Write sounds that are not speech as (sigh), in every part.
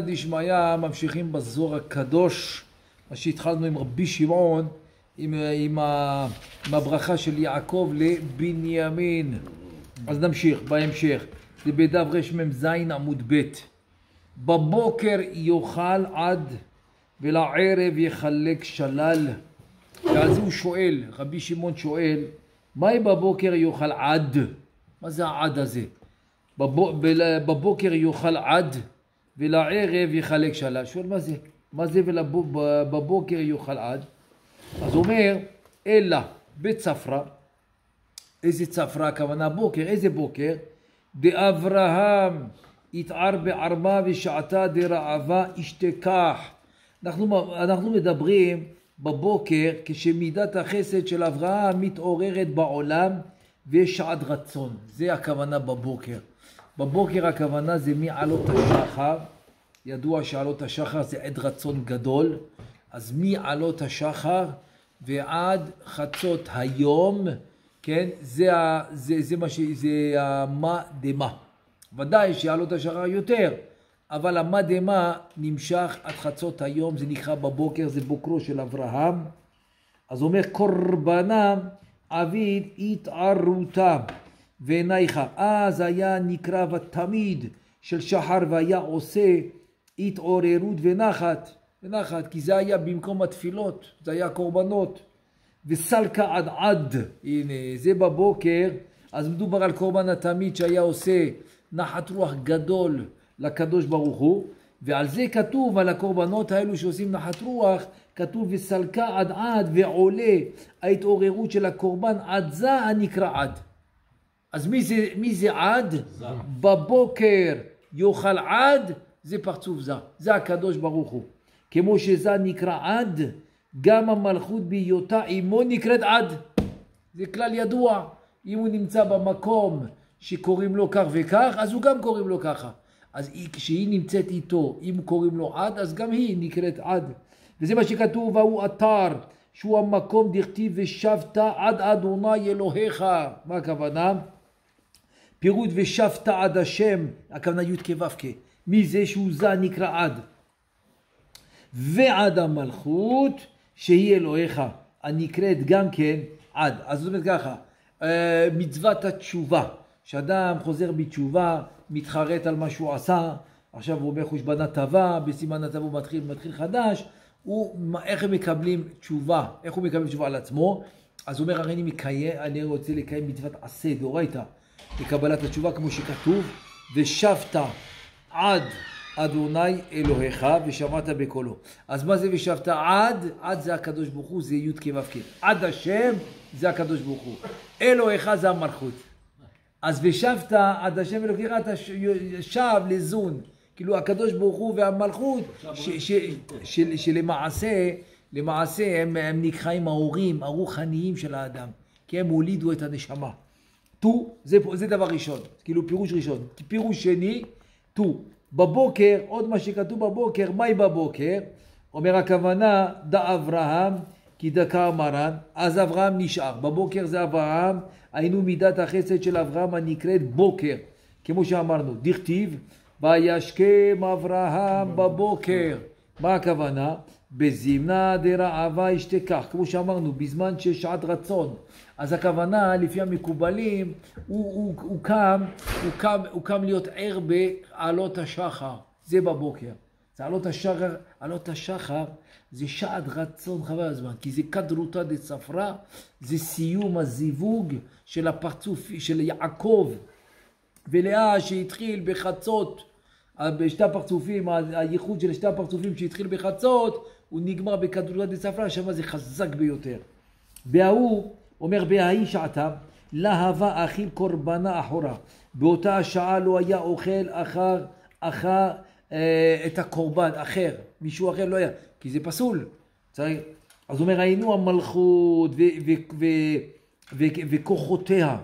דשמיא ממשיכים בזוהר הקדוש, מה שהתחלנו עם רבי שמעון, עם, עם, ה, עם הברכה של יעקב לבנימין. אז נמשיך בהמשך, זה בדף רמ"ז עמוד ב' בבוקר יאכל עד ולערב יחלק שלל. זה הוא שואל, רבי שמעון שואל, מהי בבוקר יאכל עד? מה זה העד הזה? בבוקר יאכל עד ולערב יחלק שלל. שואל מה זה? מה זה ובבוקר יאכל עד? אז הוא אומר, אלא בצפרא, איזה צפרא הכוונה בוקר, איזה בוקר? דאברהם יתער בערמה ושעתה דרעבה ישתכח. אנחנו, אנחנו מדברים בבוקר כשמידת החסד של אברהם מתעוררת בעולם ויש שעת רצון. זה הכוונה בבוקר. בבוקר הכוונה זה מעלות השחר. ידוע שעלות השחר זה עד רצון גדול. אז מעלות השחר ועד חצות היום, כן, זה, זה, זה מה ש... זה המה דמה. ודאי שעלות השחר יותר, אבל המה דמה נמשך עד חצות היום, זה נקרא בבוקר, זה בוקרו של אברהם. אז אומר קורבנם עביד התערותם ועינייך. אז היה נקרא ותמיד של שחר והיה עושה התעוררות ונחת. ונחת, כי זה היה במקום התפילות, זה היה קורבנות. וסלקה עד עד, הנה, זה בבוקר, אז מדובר על קורבן התמיד שהיה עושה נחת רוח גדול לקדוש ברוך הוא, ועל זה כתוב, על הקורבנות האלו שעושים נחת רוח, כתוב וסלקה עד עד ועולה ההתעוררות של הקורבן עד זה הנקרא עד. אז מי זה, מי זה עד? זה. בבוקר יאכל עד, זה פרצוף זה. זה הקדוש ברוך הוא. כמו שזה נקרא עד, גם המלכות בהיותה עמו נקראת עד. זה כלל ידוע. אם הוא נמצא במקום שקוראים לו כך וכך, אז הוא גם קוראים לו ככה. אז כשהיא נמצאת איתו, אם קוראים לו עד, אז גם היא נקראת עד. וזה מה שכתוב, והוא אתר, שהוא המקום דכתיב ושבת עד אדוני אלוהיך. מה הכוונה? פירוט ושבת עד השם, הכוונה י' כו' כ'. מי זה שהוא זה נקרא עד. ועד המלכות שהיא אלוהיך, הנקראת גם כן עד. אז זאת אומרת ככה, אה, מצוות התשובה, שאדם חוזר בתשובה, מתחרט על מה שהוא עשה, עכשיו הוא אומר חושבנה טובה, בסימן הטבה הוא מתחיל, מתחיל חדש, הוא, איך הם מקבלים תשובה, איך הוא מקבל תשובה על עצמו, אז הוא אומר הרי אני מקיים, אני רוצה לקיים מצוות עשה דאורייתא לקבלת התשובה כמו שכתוב, ושבת עד אדוני אלוהיך ושמעת בקולו. אז מה זה ושבת עד? עד זה הקדוש ברוך הוא, זה י' כו' כ'. עד השם זה הקדוש ברוך הוא. אלוהיך זה המלכות. אז ושבת עד השם אלוהיך אתה שב לזון. כאילו הקדוש ברוך הוא והמלכות, שלמעשה, למעשה הם, הם נקראים ההורים הרוחניים של האדם. כי הם הולידו את הנשמה. טו, זה, זה דבר ראשון, כאילו פירוש ראשון. פירוש שני, טו. בבוקר, עוד מה שכתוב בבוקר, מהי בבוקר? אומר הכוונה, דא אברהם, כי דקה מרן, אז אברהם נשאר. בבוקר זה אברהם, היינו מידת החסד של אברהם הנקראת בוקר, כמו שאמרנו, דכתיב, וישכם אברהם בבוקר. מה הכוונה? בזמנה דרעבה ישתכח, כמו שאמרנו, בזמן שיש שעת רצון. אז הכוונה, לפי המקובלים, הוא, הוא, הוא, קם, הוא, קם, הוא קם להיות ער בעלות השחר, זה בבוקר. זה עלות השחר, עלות השחר זה שעת רצון חבל הזמן, כי זה קדרותא דצפרא, זה סיום הזיווג של הפרצוף, של יעקב ולאה שהתחיל בחצות, בשתי הפרצופים, הייחוד של שתי הפרצופים שהתחיל בחצות, הוא נגמר בקדרותא דצפרא, שם זה חזק ביותר. וההוא אומר בהאי שעתה, להבה אכיל קורבנה אחורה. באותה השעה לא היה אוכל אחר, אחר אה, את הקורבן, אחר, מישהו אחר לא היה, כי זה פסול. צריך, אז אומר, היינו המלכות וכוחותיה,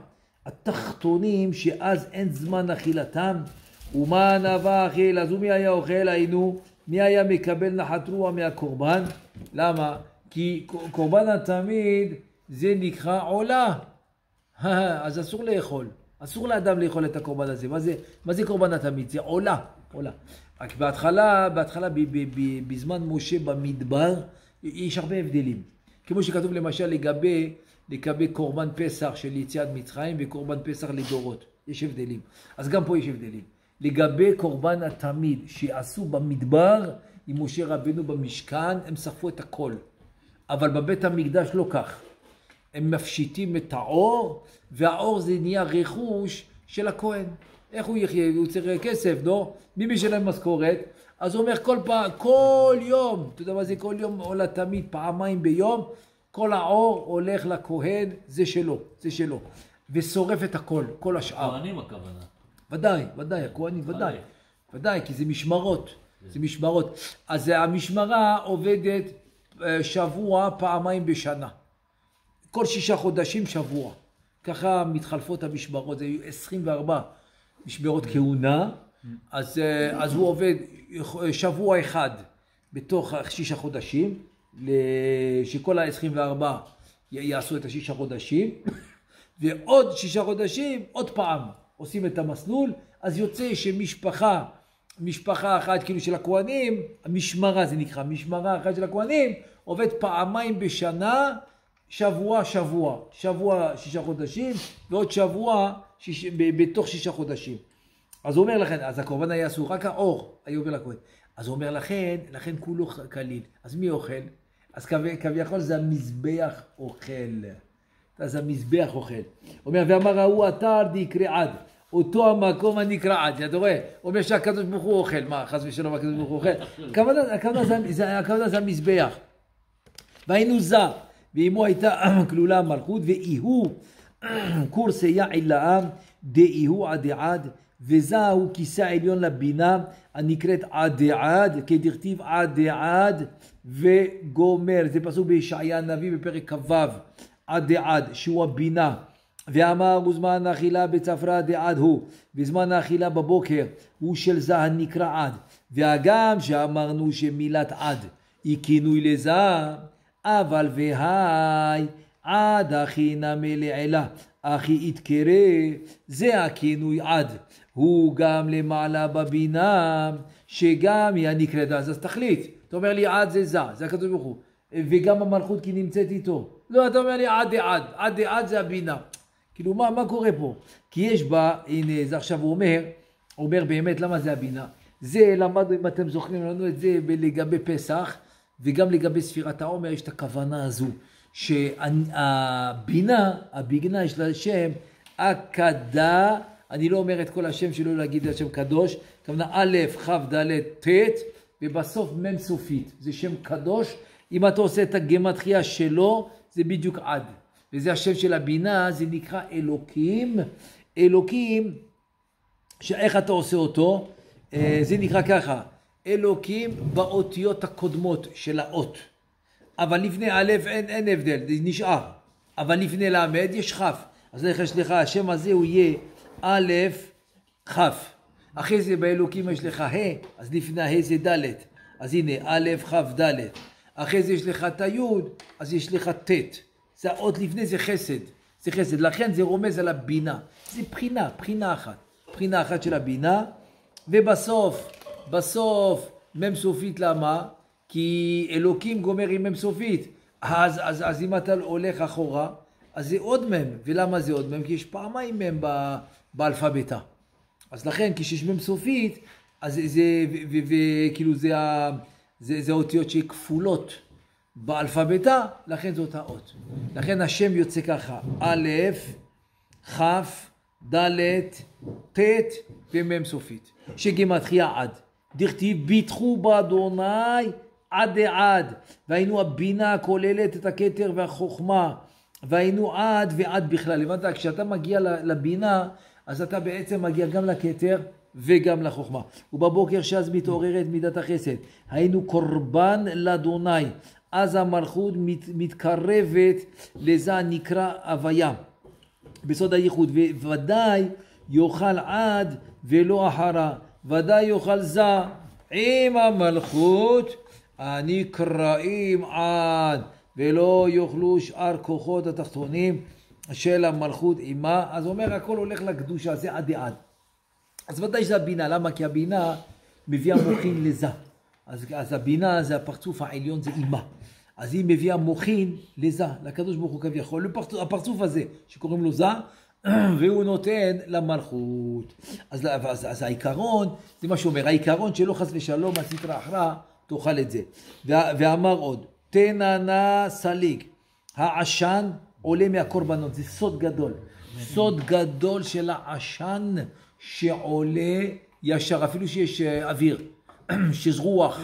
התחתונים שאז אין זמן אכילתם, ומה נבע אכיל, אז הוא מי היה אוכל, היינו, מי היה מקבל נחת רוח מהקורבן? למה? כי קורבן התמיד זה נקרא עולה. (laughs) אז אסור לאכול. אסור לאדם לאכול את הקורבן הזה. מה זה, מה זה קורבן התמיד? זה עולה. עולה. רק בהתחלה, בהתחלה ב- ב- ב- בזמן משה במדבר, יש הרבה הבדלים. כמו שכתוב למשל לגבי, לגבי קורבן פסח של יציאת מצרים וקורבן פסח לדורות. יש הבדלים. אז גם פה יש הבדלים. לגבי קורבן התמיד שעשו במדבר עם משה רבנו במשכן, הם שרפו את הכל. אבל בבית המקדש לא כך. הם מפשיטים את האור, והאור זה נהיה רכוש של הכהן. איך הוא יחיה? הוא צריך כסף, לא? מי משלם משכורת? אז הוא אומר כל פעם, כל יום, אתה יודע מה זה כל יום או לתמיד, פעמיים ביום, כל האור הולך לכהן, זה שלו, זה שלו. ושורף את הכל, כל השאר. כהנים הכוונה. ודאי, ודאי, הכהנים, ודאי. ודאי, כי זה משמרות. זה משמרות. אז המשמרה עובדת אה, שבוע, פעמיים בשנה. כל שישה חודשים שבוע. ככה מתחלפות המשמרות, זה 24 משמרות כהונה, אז, אה, אז הוא עובד שבוע אחד בתוך שישה חודשים, שכל ה-24 יעשו את השישה חודשים, (coughs) ועוד שישה חודשים, עוד פעם, עושים את המסלול, אז יוצא שמשפחה, משפחה אחת כאילו של הכוהנים, המשמרה זה נקרא, משמרה אחת של הכוהנים, עובד פעמיים בשנה, שבוע שבוע, שבוע שישה חודשים, ועוד שבוע שיש, ב- בתוך שישה חודשים. אז הוא אומר לכן, אז הקורבן היה אסור, רק האור היה עובר לכהן. אז הוא אומר לכן, לכן כולו קליל. אז מי אוכל? אז כב- כביכול זה המזבח אוכל. אז המזבח אוכל. אומר, ואמר ההוא אתר דיקרא עד. אותו המקום הנקרא עד. אתה רואה? אומר שהקדוש ברוך הוא אוכל. מה, חס ושלום הקדוש ברוך הוא אוכל? הכוונה זה- המזבח. והיינו זה, ואמו הייתה (clears throat) כלולה המלכות, ואיהו (clears throat) קורסי יעיל לעם, דאיהו עדי עד, וזהו כיסא עליון לבינה, הנקראת עדי עד, כדכתיב עדי עד וגומר. זה פסוק בישעיה הנביא בפרק כ"ו, עדי עד, שהוא הבינה. ואמר וזמן האכילה בצפרא דעד הוא, וזמן האכילה בבוקר הוא של זה הנקרא עד. והגם שאמרנו שמילת עד היא כינוי לזה, אבל והי עד הכי נמי לעילה, אחי יתקרא, זה הכינוי עד. הוא גם למעלה בבינה, שגם היא הנקראת אז, תחליט. אתה אומר לי עד זה זה, זה הקדוש ברוך הוא. וגם המלכות כי נמצאת איתו. לא, אתה אומר לי עד דעד, עד דעד זה הבינה. כאילו, מה, מה קורה פה? כי יש בה, הנה, זה עכשיו הוא אומר, אומר באמת למה זה הבינה. זה למדנו, אם אתם זוכרים לנו את זה לגבי פסח, וגם לגבי ספירת העומר יש את הכוונה הזו, שהבינה, הבינה יש לה שם אכדה, אני לא אומר את כל השם שלו להגיד את השם קדוש, הכוונה א', כ', ד', ט', ובסוף מ' סופית, זה שם קדוש, אם אתה עושה את הגמטריה שלו, זה בדיוק עד. וזה השם של הבינה, זה נקרא אלוקים. אלוקים, שאיך אתה עושה אותו? אה, זה נקרא ככה, אלוקים באותיות הקודמות של האות. אבל לפני א' אין, אין הבדל, זה נשאר. אבל לפני ל' יש כ'. אז איך יש לך, השם הזה הוא יהיה א', כ'. אחרי זה באלוקים יש לך ה', אז לפני ה' זה ד'. אז הנה, א', כ', ד'. אחרי זה יש לך את הי', אז יש לך ט'. זה האות לפני זה חסד. זה חסד. לכן זה רומז על הבינה. זה בחינה, בחינה אחת. בחינה אחת של הבינה. ובסוף, בסוף, מ' סופית למה? כי אלוקים גומר עם מ' סופית. אז, אז, אז אם אתה הולך אחורה, אז זה עוד מ'. ולמה זה עוד מ'? כי יש פעמיים מ' באלפביתה. אז לכן כשיש מ' סופית, אז זה, זה וכאילו זה, ה- זה, זה האותיות שהן כפולות באלפביתה, לכן זאת האות. לכן השם יוצא ככה, א', כ', ד', ט' ומ' סופית, שגימטריה עד. דכתיב ביטחו באדוני עד דעד, והיינו הבינה הכוללת את הכתר והחוכמה, והיינו עד ועד בכלל. הבנת? כשאתה מגיע לבינה, אז אתה בעצם מגיע גם לכתר וגם לחוכמה. ובבוקר שאז מתעוררת מידת החסד. היינו קורבן לאדוני. אז המלכות מת, מתקרבת לזה הנקרא הוויה. בסוד הייחוד, וודאי יאכל עד ולא אחרה, ודאי יאכל זה עם המלכות הנקראים עד, ולא יאכלו שאר כוחות התחתונים של המלכות עמה. אז אומר הכל הולך לקדושה, זה עד דעד. אז ודאי שזה הבינה, למה? כי הבינה מביאה מוחין לזה. אז, אז הבינה זה הפרצוף העליון, זה אימה. אז היא מביאה מוחין לזה, לקדוש ברוך הוא כביכול, לפרצוף, הפרצוף הזה שקוראים לו זה, (clears throat) והוא נותן למלכות. אז, אז, אז העיקרון, זה מה שאומר, העיקרון שלא חס ושלום הסטרא אחרא תאכל את זה. ואמר עוד, תננה סליג, העשן עולה מהקורבנות, זה סוד גדול. סוד גדול של העשן שעולה ישר, אפילו שיש אה, אוויר, שיש רוח,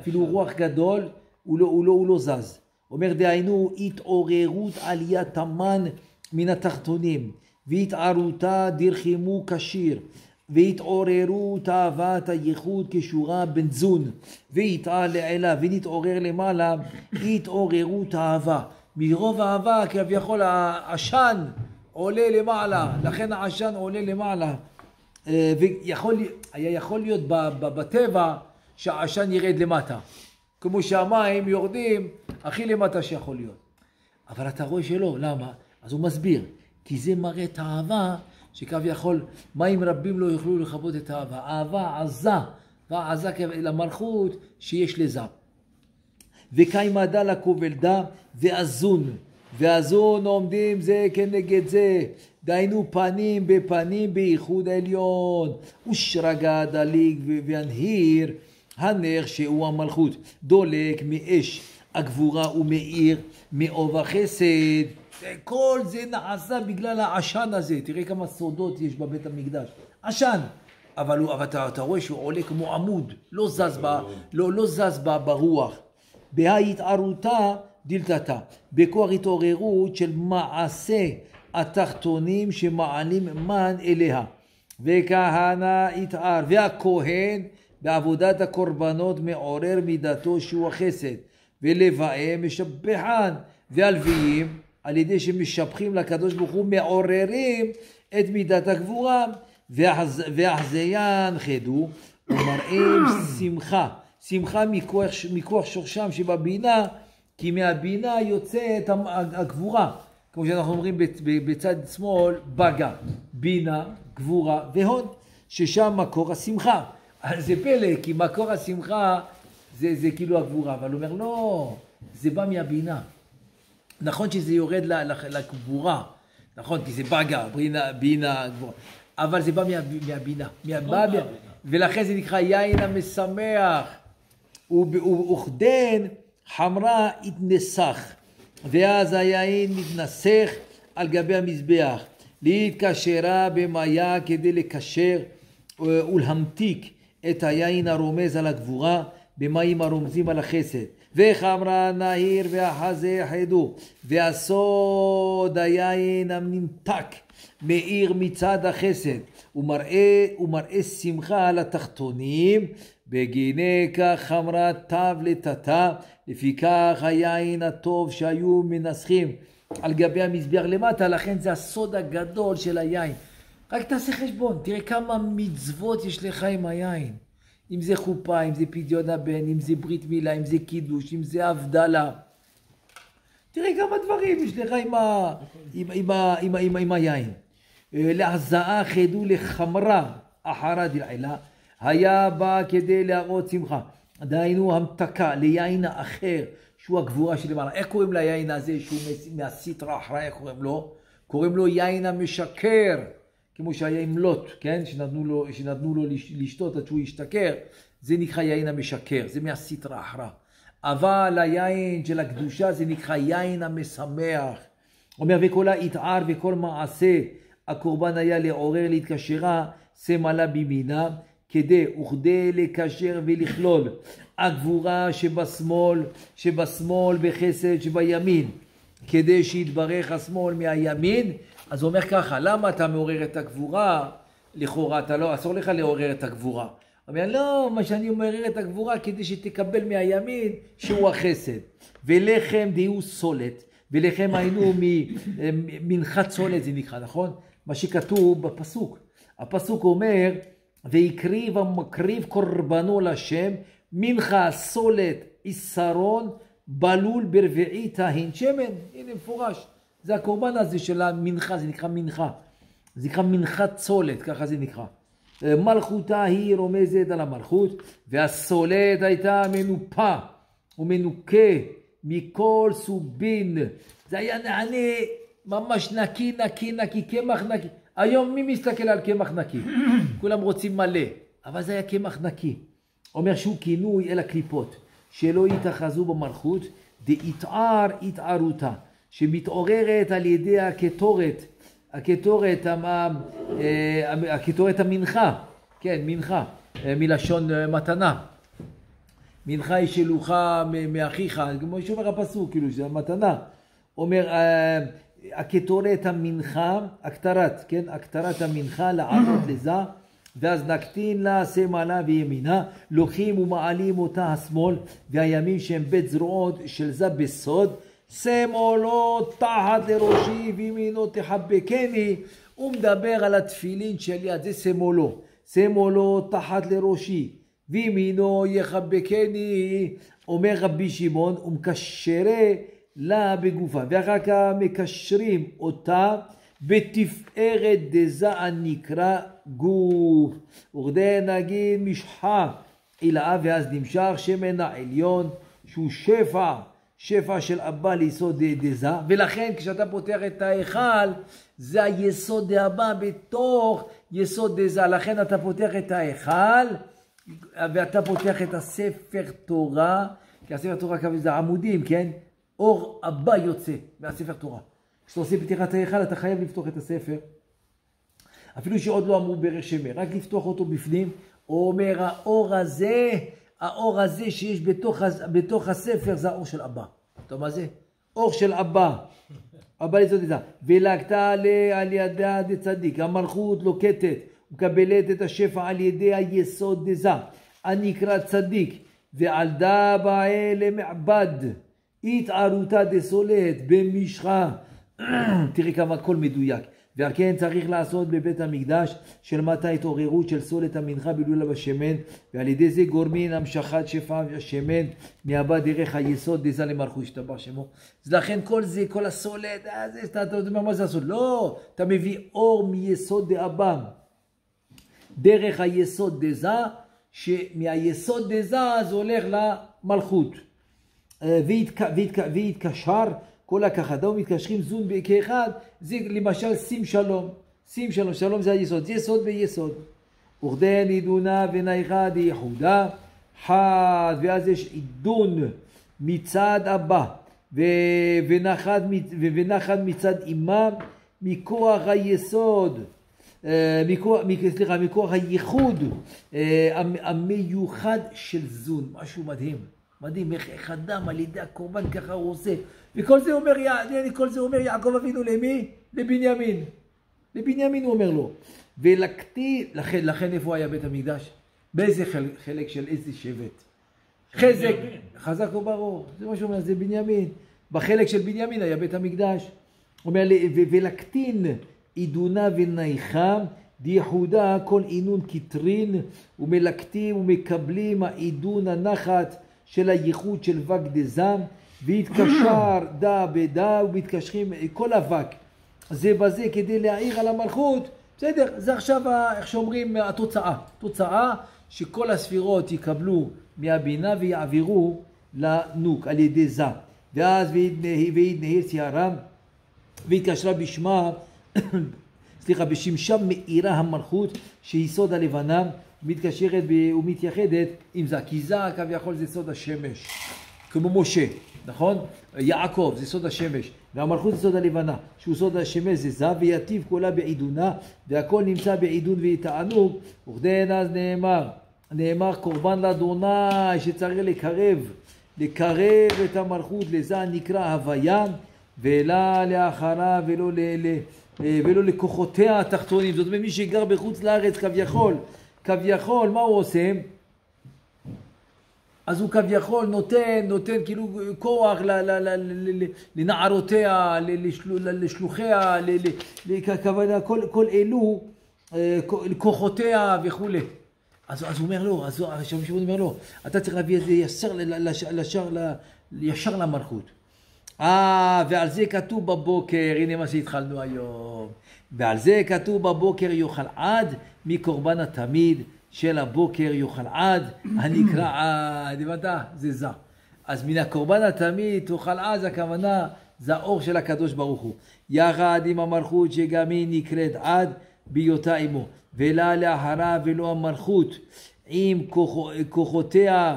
אפילו רוח גדול, הוא לא, הוא לא, הוא לא זז. אומר דהיינו התעוררות עליית המן מן התחתונים והתערותה דרחימו כשיר והתעוררות אהבת הייחוד כשורה בן זון ויתעל לעילה ונתעורר למעלה התעוררות אהבה. מרוב אהבה כביכול העשן עולה למעלה לכן העשן עולה למעלה אה, ויכול היה יכול להיות בטבע שהעשן ירד למטה כמו שהמים יורדים הכי למטה שיכול להיות אבל אתה רואה שלא, למה? אז הוא מסביר כי זה מראה את האהבה שכביכול מים רבים לא יוכלו לכבות את האהבה. אהבה עזה, ועזה למלכות שיש לזה. וקיימה דלה קובלדה ואזון. ואזון עומדים זה כנגד זה. דהיינו פנים בפנים בייחוד עליון. ושרגא דליג וינהיר הנר שהוא המלכות. דולק מאש הגבורה ומאיר מאוב החסד. כל זה נעשה בגלל העשן הזה. תראה כמה סודות יש בבית המקדש. עשן. אבל, הוא, אבל אתה, אתה רואה שהוא עולה כמו עמוד, לא זז, ב, לא, לא זז ב, ברוח. בהתערותה דלתתה, בכוח התעוררות של מעשה התחתונים שמעלים מן אליה. וכהנא יתער, והכהן בעבודת הקורבנות מעורר מידתו שהוא החסד, ולבאם משבחן, והלוויים על ידי שמשבחים לקדוש ברוך הוא מעוררים את מידת הגבורה והחזיין חדו ומראים שמחה שמחה מכוח, מכוח שורשם שבבינה כי מהבינה יוצאת הגבורה כמו שאנחנו אומרים בצד שמאל בגה בינה גבורה והון ששם מקור השמחה. אז זה פלא כי מקור השמחה זה, זה כאילו הגבורה אבל הוא אומר לא זה בא מהבינה. נכון שזה יורד לקבורה, נכון, כי זה בגה, בינה, בינה, גבורה, אבל זה בא מה, מהבינה, מהבא, מה, ולכן זה נקרא יין המשמח. וכדן חמרה התנסח, ואז היין מתנסח על גבי המזבח. להתקשרה במאיה כדי לקשר אה, ולהמתיק את היין הרומז על הגבורה במים הרומזים על החסד. וחמרה נהיר והחזה חדו, והסוד היין הנמתק מאיר מצד החסד, ומראה, ומראה שמחה על התחתונים, בגיני כך חמרה תו לטאטא, לפיכך היין הטוב שהיו מנסחים על גבי המזבח למטה, לכן זה הסוד הגדול של היין. רק תעשה חשבון, תראה כמה מצוות יש לך עם היין. אם זה חופה, אם זה פדיון הבן, אם זה ברית מילה, אם זה קידוש, אם זה הבדלה. תראה כמה דברים יש לך עם, ה, עם, עם, עם, עם, עם היין. אה, להזעה חדו לחמרה אחרה דלעילה, היה בא כדי להראות שמחה. דהיינו המתקה ליין האחר, שהוא הגבורה שלמעלה. איך קוראים ליין הזה שהוא מהסיטרא אחרא, איך קוראים לו? קוראים לו יין המשקר. כמו שהיה עם לוט, כן? שנתנו לו, שנתנו לו לשתות עד שהוא ישתכר, זה נקרא יין המשקר, זה מהסיטרא אחרא. אבל היין של הקדושה זה נקרא יין המשמח. אומר וכל היתער וכל מעשה הקורבן היה לעורר להתקשרה סמלה בימינה כדי וכדי לקשר ולכלול הגבורה שבשמאל שבשמאל בחסד שבימין כדי שיתברך השמאל מהימין אז הוא אומר ככה, למה אתה מעורר את הגבורה? לכאורה, אתה לא, אסור לך לעורר את הגבורה. הוא אומר, לא, מה שאני מעורר את הגבורה כדי שתקבל מהימין שהוא החסד. ולחם דהיו סולת, ולחם היינו ממנחת סולת זה נקרא, נכון? מה שכתוב בפסוק. הפסוק אומר, והקריב המקריב קורבנו לשם, מנחה סולת עשרון בלול ברביעית ההין שמן. הנה מפורש. זה הקורבן הזה של המנחה, זה נקרא מנחה. זה נקרא מנחת צולת, ככה זה נקרא. מלכותה היא רומזת על המלכות, והסולת הייתה מנופה ומנוקה מכל סובין. זה היה נענה ממש נקי, נקי, נקי, קמח נקי. היום מי מסתכל על קמח נקי? (clears throat) כולם רוצים מלא, אבל זה היה קמח נקי. אומר שהוא כינוי אל הקליפות, שלא יתאחזו במלכות, דאיתער התערותה, שמתעוררת על ידי הקטורת, הקטורת, אה, הקטורת המנחה, כן, מנחה, אה, מלשון אה, מתנה. מנחה היא שלוחה מאחיך, כמו שאומר הפסוק, כאילו, שזה מתנה. אומר, הקטורת המנחה, הקטרת, כן, הקטרת המנחה לעלות (clears throat) לזה, ואז נקטין לה שמאלה וימינה, לוקחים ומעלים אותה השמאל, והימים שהם בית זרועות של זה בסוד, שמאלו תחת לראשי וימינו תחבקני, הוא מדבר על התפילין של יד, זה שמאלו, שמאלו תחת לראשי, וימינו יחבקני, אומר רבי שמעון, ומקשרה לה בגופה, ואחר כך מקשרים אותה בתפארת דזה הנקרא גוף. וכדי נגיד משחה עילאה ואז נמשך שמן העליון שהוא שפע, שפע של אבא ליסוד דזה, ולכן כשאתה פותח את ההיכל זה היסוד דאבא בתוך יסוד דזה, לכן אתה פותח את ההיכל ואתה פותח את הספר תורה, כי הספר תורה כמה זה עמודים, כן? אור אבא יוצא מהספר תורה. כשאתה עושה פתיחת ההיכל אתה חייב לפתוח את הספר. אפילו שעוד לא אמרו ברך שמר, רק לפתוח אותו בפנים. הוא אומר האור הזה, האור הזה שיש בתוך, בתוך הספר זה האור של אבא. אתה יודע מה זה? אור של אבא. אבא לצד זה. ולקתה עליה על ידה דצדיק. המלכות לוקטת, מקבלת את השפע על ידי היסוד דזה, הנקרא צדיק. ועל דה באה למעבד. התערותה דסולת במשחה (clears throat) תראי כמה הכל מדויק. ועל כן צריך לעשות בבית המקדש של מטה התעוררות של סולת המנחה בלולה בשמן ועל ידי זה גורמין המשכת שפע השמן מהבא דרך היסוד דזה למלכות השתבח שמו. אז לכן כל זה, כל הסולת, אה, זה, אתה, אומר מה זה הסולת? לא, אתה מביא אור מיסוד דאבם. דרך היסוד דזה, שמהיסוד דזה זה הולך למלכות. אה, והתקשר כל הכחדה ומתקשרים זון כאחד, זה למשל שים שלום. שים שלום, שלום זה היסוד, יסוד ביסוד. וכדי נידונה ונייחה דייחודה, חד, ואז יש עידון מצד אבא, ונחת, ונחת מצד אמם, מכוח היסוד, אה, מכוח, סליחה, מכוח הייחוד אה, המיוחד של זון, משהו מדהים. מדהים איך, איך אדם על ידי הקורבן ככה הוא עושה. וכל זה אומר, כל זה אומר יעקב אבינו למי? לבנימין. לבנימין הוא אומר לו. ולקטי, לכן, לכן איפה היה בית המקדש? באיזה חלק, חלק של איזה שבט? חזק, חזק וברור, זה מה שהוא אומר, זה בנימין. בחלק של בנימין היה בית המקדש. אומר, ולקטין עידונה ונייחם, דיחודה כל עינון קטרין, ומלקטים ומקבלים העידון הנחת של הייחוד של וק דזם, והתקשר (coughs) דה בדה ומתקשרים כל אבק זה בזה כדי להעיר על המלכות, בסדר, זה עכשיו איך שאומרים התוצאה, תוצאה שכל הספירות יקבלו מהבינה ויעבירו לנוק על ידי זה, ואז ויתנהל שערם והתקשרה בשמה, (coughs) סליחה, בשמשה מאירה המלכות שהיא סוד הלבנה מתקשרת ומתייחדת עם זה, כי זה כביכול זה סוד השמש, כמו משה, נכון? יעקב זה סוד השמש, והמלכות זה סוד הלבנה, שהוא סוד השמש זה זה, ויטיב כולה בעידונה, והכל נמצא בעידון ותענוג, וכדין אז נאמר, נאמר קורבן לאדוני שצריך לקרב, לקרב את המלכות לזה הנקרא הוויה, ולה לאחרה ולא, ל, ל, ולא לכוחותיה התחתונים, זאת אומרת מי שגר בחוץ לארץ כביכול כביכול, מה הוא עושה? אז הוא כביכול נותן, נותן כאילו כוח לנערותיה, לשלוחיה, כוונה, כל, כל אלו, אה, כוחותיה וכולי. אז, אז הוא אומר לו, אז עכשיו שמעון אומר לו, אתה צריך להביא את זה ישר, ישר, ישר למלכות. אה, ועל זה כתוב בבוקר, הנה מה שהתחלנו היום. ועל זה כתוב בבוקר יאכל עד מקורבן התמיד של הבוקר יאכל עד הנקרא עד. הבנת? זה זה. אז מן הקורבן התמיד תאכל עד, הכוונה זה האור של הקדוש ברוך הוא. יחד עם המלכות שגם היא נקראת עד בהיותה עמו. ולה לאחריו ולא המלכות עם כוח, כוחותיה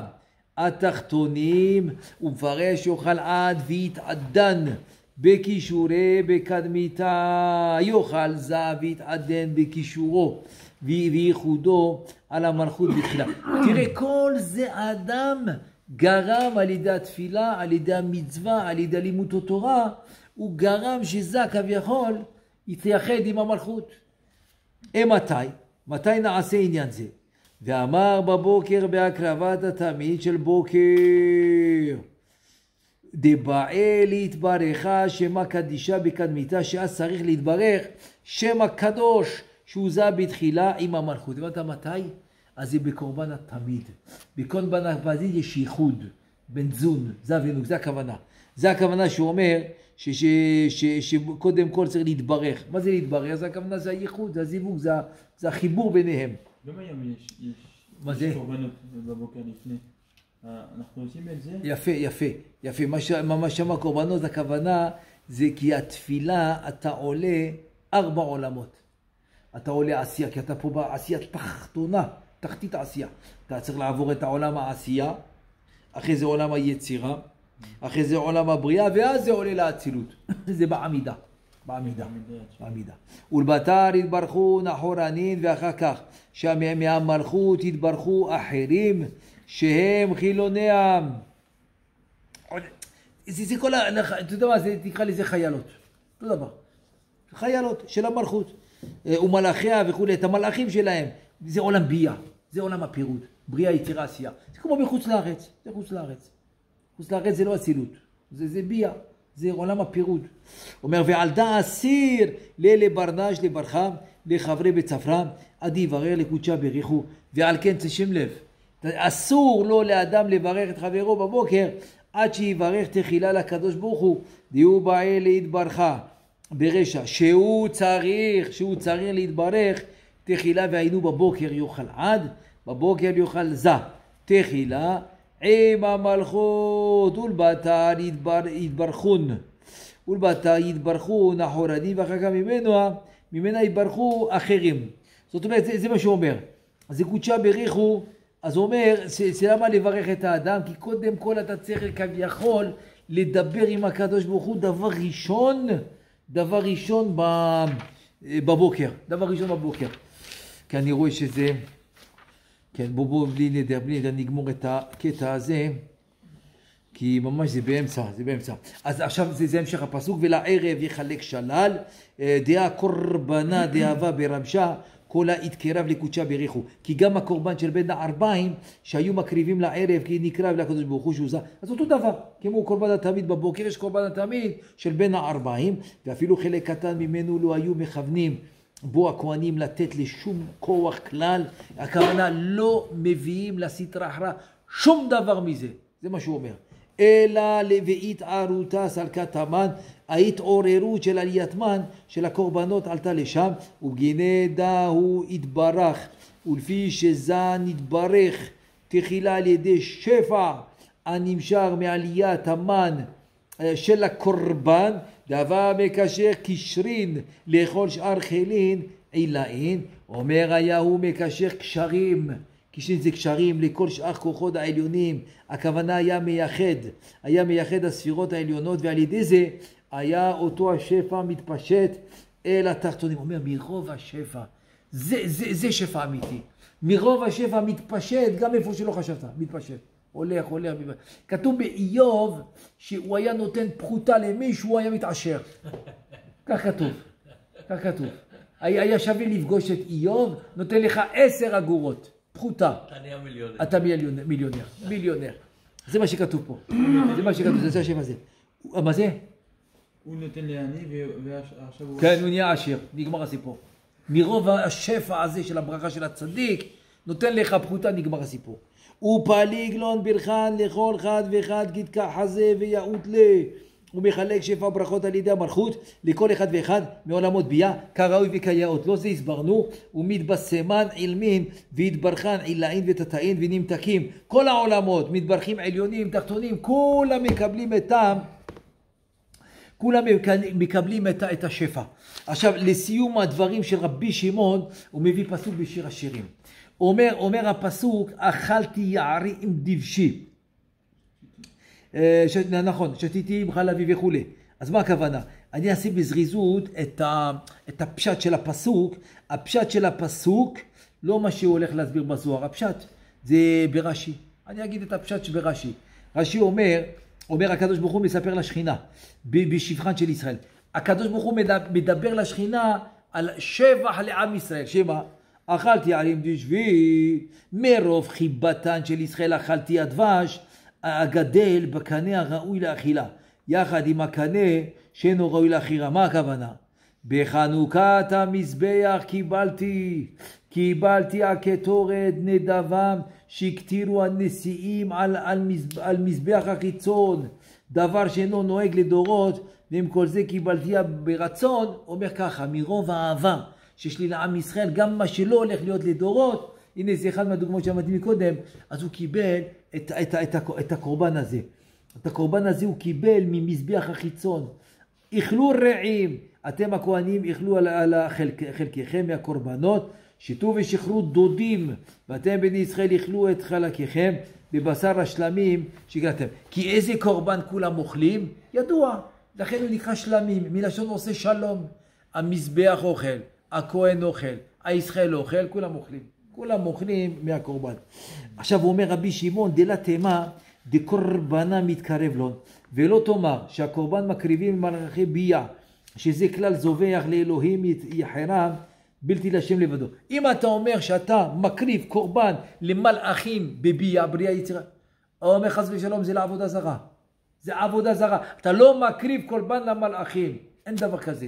התחתונים, ומפרש יאכל עד ויתעדן בכישורי בקדמיתה, יאכל זה ויתעדן בכישורו וייחודו על המלכות בתחילה. (coughs) תראה, כל זה האדם גרם על ידי התפילה, על ידי המצווה, על ידי לימוד התורה, הוא גרם שזה כביכול יתייחד עם המלכות. מתי? מתי נעשה עניין זה? ואמר בבוקר בהקרבת התמיד של בוקר דבעי להתברכה שמה קדישה בקדמיתה שאז צריך להתברך שם הקדוש שהוא זה בתחילה עם המלכות. הבנת מתי? אז זה בקורבן התמיד. בקורבן התמיד יש ייחוד, בן זון, זה אבינו, זה הכוונה. זה הכוונה שהוא אומר שקודם כל צריך להתברך. מה זה להתברך? זה הכוונה, זה הייחוד, זה הזיווג, זה, זה החיבור ביניהם. גם היום יש, יש, מה יש זה? קורבנות בבוקר לפני. אנחנו עושים את זה? יפה, יפה, יפה. מה ש- מה שם הקורבנות, הכוונה זה כי התפילה, אתה עולה ארבע עולמות. אתה עולה עשייה, כי אתה פה בעשייה תחתונה, תחתית העשייה. אתה צריך לעבור את העולם העשייה, אחרי זה עולם היצירה, אחרי זה עולם הבריאה, ואז זה עולה לאצילות. (laughs) זה בעמידה, בעמידה. בעמידה. ולבתר יתברכו נחורנין, ואחר כך שמהמלכות יתברכו אחרים שהם חילוני העם. זה, זה כל ה... אתה יודע מה, זה, תקרא לזה חיילות. אותו דבר. חיילות של המלכות. אה, ומלאכיה וכולי, את המלאכים שלהם. זה עולם ביאה, זה עולם הפירוד. בריאה, יצירה, עשייה. זה כמו בחוץ לארץ, זה חוץ לארץ. חוץ לארץ זה לא אצילות, זה, זה ביאה, זה עולם הפירוד. אומר, ועל דא אסיר לאלה ברנש לברכה, לחברי בית ספרם, עד יברר לקודשה בריחו, ועל כן תשים לב, אסור לו לאדם לברך את חברו בבוקר, עד שיברך תחילה לקדוש ברוך הוא, דיהו באל להתברכה ברשע, שהוא צריך, שהוא צריך להתברך תחילה והיינו בבוקר יאכל עד, בבוקר יאכל זה, תחילה עם המלכות. ולבתר יתבר, יתברכון ולבתר יתברכו נחורדים ואחר כך ממנו, ממנה יתברכו אחרים. זאת אומרת, זה, זה מה שהוא אומר. אז קודשה בריחו, אז הוא אומר, שלמה לברך את האדם? כי קודם כל אתה צריך כביכול לדבר עם הקדוש ברוך הוא דבר ראשון, דבר ראשון בבוקר, דבר ראשון בבוקר. כי אני רואה שזה, כן, בואו בואו בלי נדר, בלי נדר, נגמור את הקטע הזה. כי ממש זה באמצע, זה באמצע. אז עכשיו זה, זה המשך הפסוק, ולערב יחלק שלל, אה, דעה קורבנה דאהבה ברבשה, כל היתקרב לקודשה בריחו. כי גם הקורבן של בין הערביים, שהיו מקריבים לערב, כי נקרב לקדוש ברוך הוא שהוא זה, אז אותו דבר, כמו קורבן התמיד בבוקר, יש קורבן התמיד של בין הערביים, ואפילו חלק קטן ממנו לא היו מכוונים. בו הכהנים לתת לשום כוח כלל, הכוונה לא מביאים לסטרא אחרא שום דבר מזה, זה מה שהוא אומר. אלא והתערותה סלקת המן, ההתעוררות של עליית מן של הקורבנות עלתה לשם, ובגיני דהו יתברך, ולפי שזה נתברך תחילה על ידי שפע הנמשך מעליית המן אה, של הקורבן, דבר מקשר קשרין לכל שאר חילין עילאין, אומר היה הוא מקשר קשרים, קשרין זה קשרים לכל שאר כוחות העליונים, הכוונה היה מייחד, היה מייחד הספירות העליונות ועל ידי זה היה אותו השפע מתפשט אל התחתונים. הוא אומר מרוב השפע, זה, זה, זה שפע אמיתי, מרוב השפע מתפשט גם איפה שלא חשבת, מתפשט. הולך, הולך. כתוב באיוב שהוא היה נותן פחותה למישהו, הוא היה מתעשר. (laughs) כך כתוב, כך כתוב. היה היה שווה לפגוש את איוב, נותן לך עשר אגורות, פחותה. אתה נהיה מיליונר. אתה מיליונר, מיליונר. זה מה שכתוב פה. זה מה שכתוב, זה השם הזה. מה זה? הוא נותן לעני ועכשיו הוא... כן, הוא נהיה עשיר, נגמר הסיפור. מרוב השפע הזה של הברכה של הצדיק, נותן לך פחותה, נגמר הסיפור. ופליגלון ברכן לכל חד וחד כתקע חזה ויעוט לה. הוא מחלק שפע ברכות על ידי המלכות לכל אחד ואחד מעולמות ביאה כראוי וכיאות. לא זה הסברנו, ומתבשמן עילמין והתברכן עילאין ותתאין ונמתקים. כל העולמות, מתברכים עליונים, תחתונים, כולם מקבלים את ה... כולם מקבלים את, השפע. עכשיו, לסיום הדברים של רבי שמעון, הוא מביא פסוק בשיר השירים. אומר, אומר הפסוק, אכלתי יערי עם דבשי. אה, ש... נכון, שתיתי עם חלבי וכולי. אז מה הכוונה? אני אשים בזריזות את, ה... את הפשט של הפסוק. הפשט של הפסוק, לא מה שהוא הולך להסביר בזוהר, הפשט זה ברש"י. אני אגיד את הפשט שברש"י. רש"י אומר, אומר הקדוש ברוך הוא מספר לשכינה, בשבחן של ישראל. הקדוש ברוך הוא מדבר לשכינה על שבח לעם ישראל, שמה? אכלתי עלים דשבי, מרוב חיבתן של ישראל אכלתי הדבש, הגדל בקנה הראוי לאכילה, יחד עם הקנה שאינו ראוי לאכילה. מה הכוונה? בחנוכת המזבח קיבלתי, קיבלתי הקטורת נדבם שהקטירו הנשיאים על, על, מז, על מזבח החיצון, דבר שאינו נוהג לדורות, ועם כל זה קיבלתי ברצון, אומר ככה, מרוב האהבה שיש לי לעם ישראל, גם מה שלא הולך להיות לדורות, הנה זה אחד מהדוגמאות שאמרתי מקודם, אז הוא קיבל את, את, את, את, הקורבן הזה. את הקורבן הזה הוא קיבל ממזבח החיצון. איכלו רעים, אתם הכהנים איכלו על, על חלק, חלקיכם מהקורבנות, שיתו ושחררו דודים, ואתם בני ישראל איכלו את חלקיכם בבשר השלמים שהגעתם. כי איזה קורבן כולם אוכלים? ידוע. לכן הוא נקרא שלמים, מלשון עושה שלום. המזבח אוכל, הכהן אוכל, הישראל אוכל, כולם אוכלים. כולם אוכלים מהקורבן. עכשיו אומר רבי שמעון, דלה תימה דקורבנה מתקרב לו, ולא תאמר שהקורבן מקריבים ממלאכי ביאה, שזה כלל זובח לאלוהים יחרם, בלתי להשם לבדו. אם אתה אומר שאתה מקריב קורבן למלאכים בביאה, בריאה יצירה, הוא אומר חס ושלום זה לעבודה זרה. זה עבודה זרה. אתה לא מקריב קורבן למלאכים, אין דבר כזה.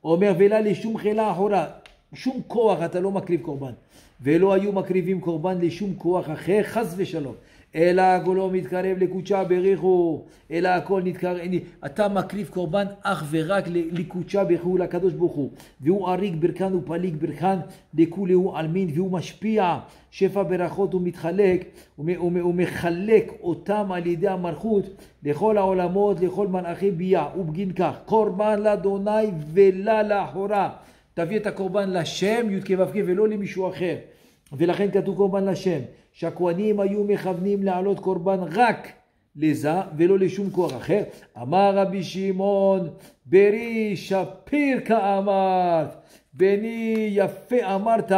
הוא אומר ולה לשום חילה אחורה, שום כוח אתה לא מקריב קורבן. ולא היו מקריבים קורבן לשום כוח אחר, חס ושלום. אלא הכל לא מתקרב לקודשה בריחו, אלא הכל נתקרב, אתה מקריב קורבן אך ורק לקודשה בריחו, לקדוש ברוך הוא. והוא אריג ברכן ופליג ברכן, לכולי הוא עלמין, והוא משפיע שפע ברכות ומתחלק, ומחלק אותם על ידי המלכות לכל העולמות, לכל מלאכי ביאה. ובגין כך, קורבן לאדוני ולה לאחורה. תביא את הקורבן לשם, י"ק ו"ק, ולא למישהו אחר. ולכן כתוב קורבן לשם, שהכהנים היו מכוונים להעלות קורבן רק לזה ולא לשום כוח אחר. אמר רבי שמעון, ברי שפיר כאמרת, בני יפה אמרת,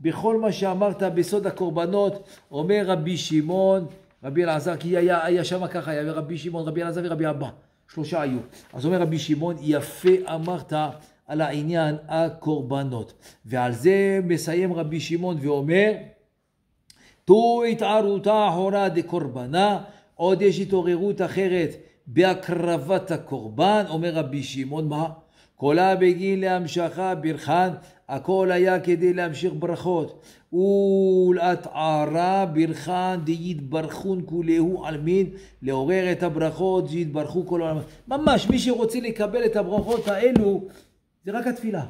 בכל מה שאמרת בסוד הקורבנות, אומר רבי שמעון, רבי אלעזר, כי היה, היה שם ככה, היה רבי שמעון, רבי אלעזר ורבי אבא, שלושה היו. אז אומר רבי שמעון, יפה אמרת על העניין הקורבנות. ועל זה מסיים רבי שמעון ואומר, תו התערותה אחורה דקורבנה, עוד יש התעוררות אחרת בהקרבת הקורבן, אומר רבי שמעון, מה? קולה בגין להמשכה ברכן, הכל היה כדי להמשיך ברכות. ולהתערה ברכן דיתברכון כולהו עלמין, לעורר את הברכות שיתברכו כל העולם. ממש, מי שרוצה לקבל את הברכות האלו, זה רק התפילה.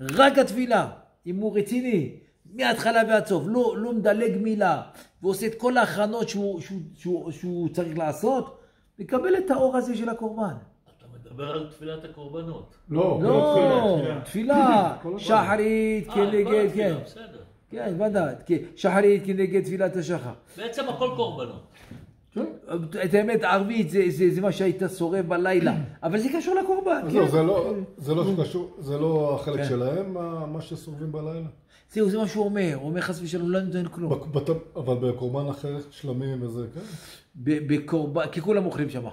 רק התפילה. אם הוא רציני, מההתחלה ועד סוף, לא, לא מדלג מילה, ועושה את כל ההכנות שהוא, שהוא, שהוא, שהוא צריך לעשות, לקבל את האור הזה של הקורבן. אתה מדבר על תפילת הקורבנות. לא, לא, תפילה. (laughs) שחרית אה, כנגד, התפילה, כן, בסדר. כן, ודאי, כן, שחרית כנגד תפילת השחר. בעצם הכל קורבנות. את האמת, ערבית זה, זה, זה מה שהיית שורף בלילה, אבל זה קשור לקורבן, אז כן. זה לא- זה לא קשור, זה לא החלק כן. שלהם, מה- מה שסורבים בלילה. זהו, זה מה שהוא אומר, הוא אומר חס ושלום, לא נותן כלום. אבל בקורבן אחר, שלמים וזה, כן? בקורבן, כי כולם אוכלים שם.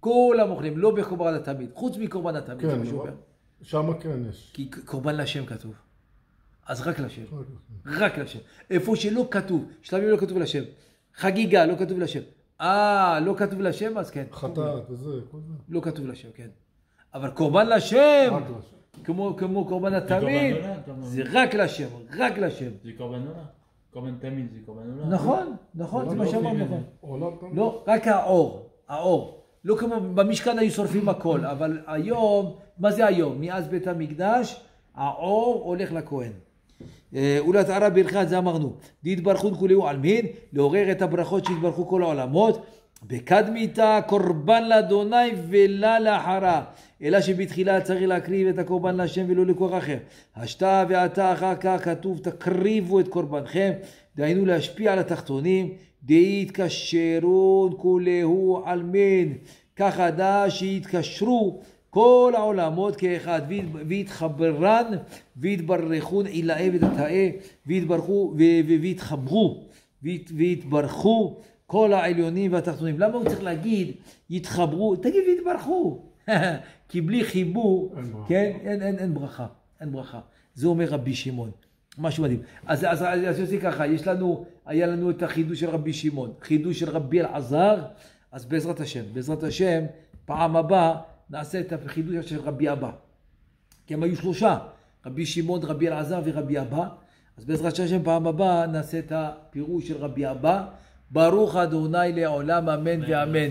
כולם אוכלים, לא בקורבן התמיד, חוץ מקורבן התמיד, זה כן, מה שהוא אומר. שם כן יש. כי קורבן לשם כתוב. אז רק לשם. רק לשם. איפה שלא כתוב, שלמים לא כתוב לשם. חגיגה לא כתוב לשם. אה, לא כתוב לשם, אז כן. חטאת וזה, כל זה. לא כתוב לשם, כן. אבל קורבן לשם. כמו, כמו קורבן התמיד, אומר. זה רק לשם, רק לשם. זה קורבן עולה. קורבן תמיד זה קורבן עולה. נכון, נכון, זה מה לא שאמרנו. לא, רק האור, האור. לא כמו במשכן היו שורפים הכל, אבל היום, מה זה היום? מאז בית המקדש, האור הולך לכהן. ולטהרה ברכת זה אמרנו, דהתברכו כולהו עלמין, לעורר את הברכות שהתברכו כל העולמות, בקדמיתה קורבן לאדוני ולה לאחרה, אלא שבתחילה צריך להקריב את הקורבן להשם ולא לכוח אחר. השתה ועתה אחר כך כתוב תקריבו את קורבנכם, דהיינו להשפיע על התחתונים, דהתקשרון כולהו עלמין, ככה דע שיתקשרו כל העולמות כאחד, והת- והתחברן והתברכון עילאה ודתאה, והתברכו והתחברו והת- והתברכו כל העליונים והתחתונים. למה הוא צריך להגיד יתחברו? תגיד והתברכו. (laughs) כי בלי חיבור, אין. כן, אין, אין, אין ברכה, אין ברכה. זה אומר רבי שמעון. משהו מדהים. אז, אז, אז, אז יוצא ככה, יש לנו, היה לנו את החידוש של רבי שמעון, חידוש של רבי אלעזר, אז בעזרת השם, בעזרת השם, פעם הבאה נעשה את החידוש של רבי אבא. כי הם היו שלושה, רבי שמעון, רבי אלעזר ורבי אבא. אז בעזרת השם פעם הבאה נעשה את הפירוש של רבי אבא. ברוך אדוני לעולם אמן ואמן.